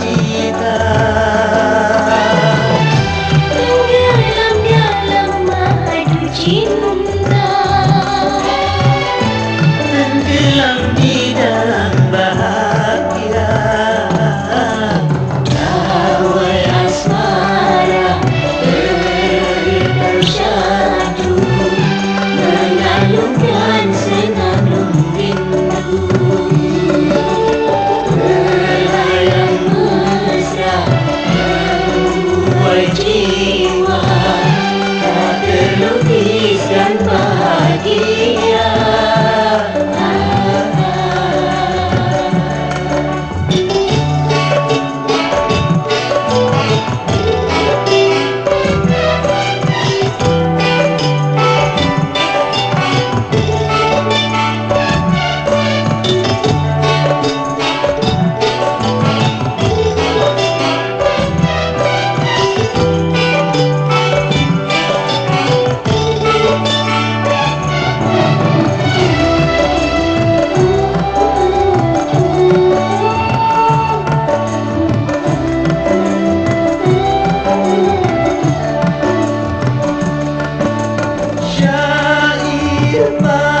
Rocky. my